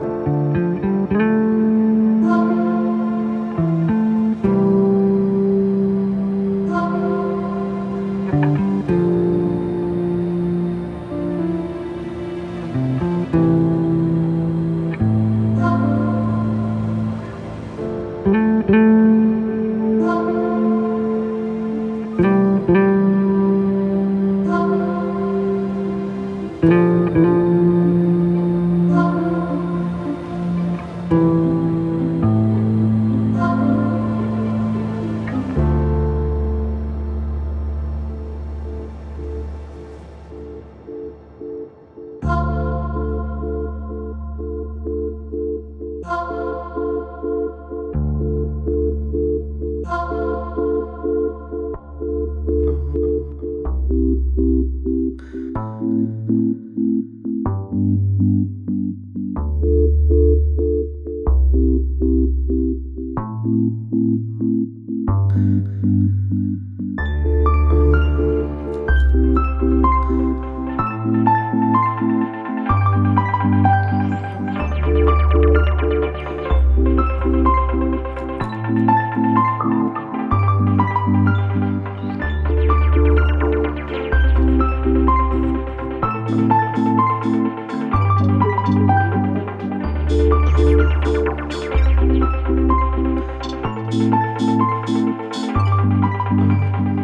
Bye. Thank you.